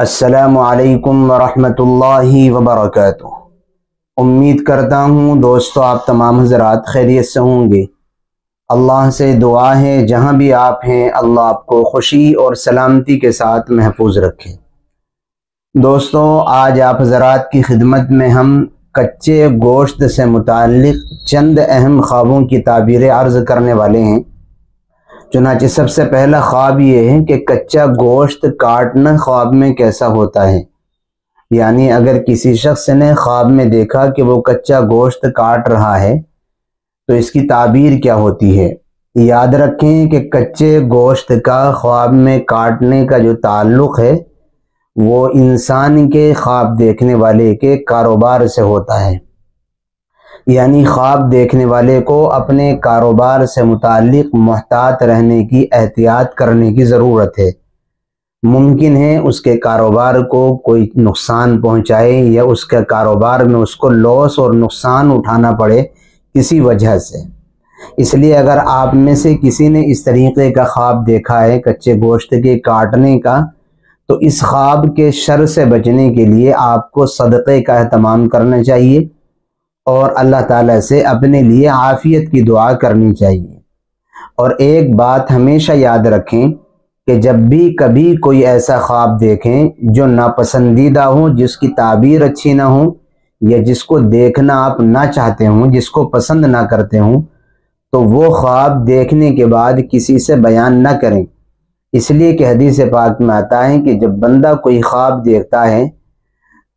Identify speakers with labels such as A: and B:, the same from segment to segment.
A: असलकम वरहमतुल्लाहि वबरकatuh उम्मीद करता हूँ दोस्तों आप तमाम हजरात खैरियत से होंगे। अल्लाह से दुआ है, जहाँ भी आप हैं, अल्लाह आपको खुशी और सलामती के साथ महफूज रखे। दोस्तों, आज आप हजरात की खिदमत में हम कच्चे गोश्त से मुतक़ चंद अहम ख्वाबों की ताबीर अर्ज़ करने वाले हैं। चुनाचे सबसे पहला ख्वाब ये है कि कच्चा गोश्त काटना ख्वाब में कैसा होता है। यानी अगर किसी शख्स ने ख्वाब में देखा कि वो कच्चा गोश्त काट रहा है तो इसकी ताबीर क्या होती है? याद रखें कि कच्चे गोश्त का ख्वाब में काटने का जो ताल्लुक़ है, वो इंसान के ख्वाब देखने वाले के कारोबार से होता है। यानी ख्वाब देखने वाले को अपने कारोबार से मुतक़ महतात रहने की एहतियात करने की ज़रूरत है। मुमकिन है उसके कारोबार को कोई नुकसान पहुँचाए या उसके कारोबार में उसको लॉस और नुकसान उठाना पड़े किसी वजह से। इसलिए अगर आप में से किसी ने इस तरीके का ख्वाब देखा है, कच्चे गोश्त के काटने का तो इस ख्वाब के शर से बचने के लिए आपको सदक़े का अहतमाम करना चाहिए। और अल्लाह ताला से अपने लिए आफ़ियत की दुआ करनी चाहिए। और एक बात हमेशा याद रखें कि जब भी कभी कोई ऐसा ख्वाब देखें जो नापसंदीदा हो, जिसकी ताबीर अच्छी ना हो, या जिसको देखना आप ना चाहते हों, जिसको पसंद ना करते हों तो वो ख्वाब देखने के बाद किसी से बयान ना करें। इसलिए कि हदीस पाक में आता है कि जब बंदा कोई ख्वाब देखता है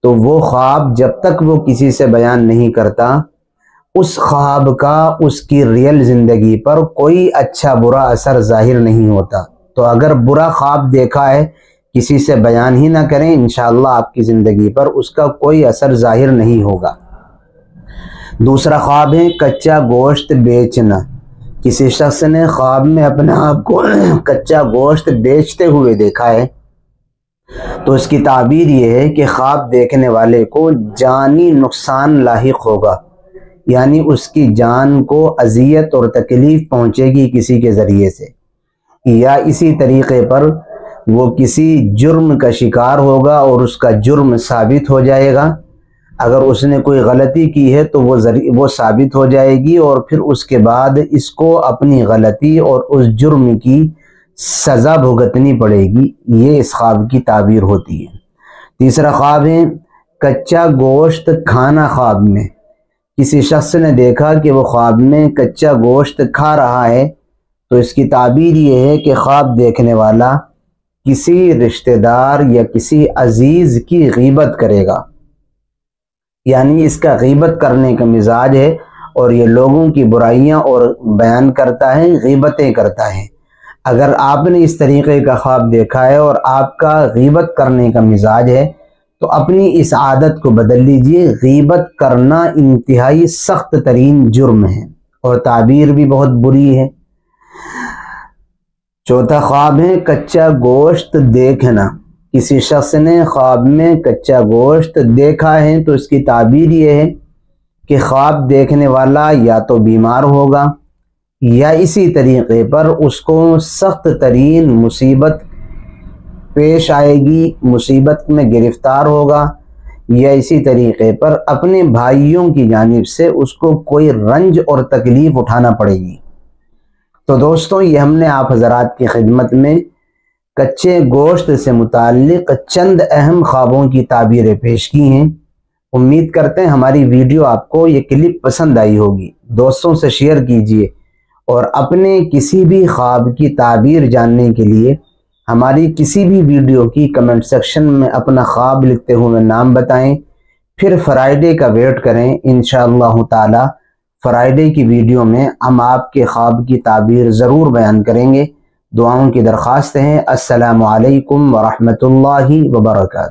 A: तो वो ख्वाब जब तक वो किसी से बयान नहीं करता, उस ख्वाब का, उसकी रियल ज़िंदगी पर कोई अच्छा बुरा असर ज़ाहिर नहीं होता। तो अगर बुरा ख्वाब देखा है, किसी से बयान ही ना करें इन आपकी ज़िंदगी पर उसका कोई असर ज़ाहिर नहीं होगा। दूसरा ख्वाब है, कच्चा गोश्त बेचना। किसी शख्स ने ख्वाब में अपने आप को कच्चा गोश्त बेचते हुए देखा है तो इसकी ताबीर ये है कि ख्वाब देखने वाले को जानी नुकसान लाक होगा। यानी उसकी जान को अजियत और तकलीफ़ पहुँचेगी किसी के ज़रिए से। या इसी तरीके पर वो किसी जुर्म का शिकार होगा और उसका जुर्म साबित हो जाएगा। अगर उसने कोई गलती की है तो वो वो साबित हो जाएगी और फिर उसके बाद इसको अपनी गलती और उस जुर्म की सज़ा भुगतनी पड़ेगी, ये इस ख्वाब की ताबीर होती है। तीसरा ख्वाब है, कच्चा गोश्त खाना ख्वाब में। किसी शख्स ने देखा कि वो ख्वाब में कच्चा गोश्त खा रहा है तो इसकी ताबीर ये है कि ख्वाब देखने वाला किसी रिश्तेदार या किसी अज़ीज़ की गीबत करेगा। यानी इसका गीबत करने का मिजाज है और ये लोगों की बुराइयाँ और बयान करता है, गीबतें करता है। अगर आपने इस तरीके का ख्वाब देखा है और आपका गीबत करने का मिजाज है तो अपनी इस आदत को बदल लीजिए। गीबत करना इंतहाई सख्त तरीन जुर्म है और ताबीर भी बहुत बुरी है। चौथा ख्वाब है कच्चा गोश्त देखना। किसी शख्स ने ख्वाब में कच्चा गोश्त देखा है तो इसकी ताबीर ये है कि ख्वाब देखने वाला या तो बीमार होगा या इसी तरीके पर उसको सख्त तरीन मुसीबत पेश आएगी, मुसीबत में गिरफ़्तार होगा। या इसी तरीके पर अपने भाइयों की जानब से उसको कोई रंज और तकलीफ़ उठाना पड़ेगी। तो दोस्तों, ये हमने आप हजरात की खिदमत में कच्चे गोश्त से मुतक़ चंद अहम ख्वाबों की ताबीरें पेश की हैं। उम्मीद करते हैं हमारी वीडियो आपको ये क्लिप पसंद आई होगी। दोस्तों से शेयर कीजिए। और अपने किसी भी ख्वाब की ताबीर जानने के लिए हमारी किसी भी वीडियो की कमेंट सेक्शन में अपना ख्वाब लिखते हुए नाम बताएँ। फिर फ्राइडे का वेट करें इन ताला। फ्राइडे की वीडियो में हम आपके ख्वाब की ताबीर ज़रूर बयान करेंगे। दुआओं की दरख्वास्त हैं। असलकम वरहमल वर्का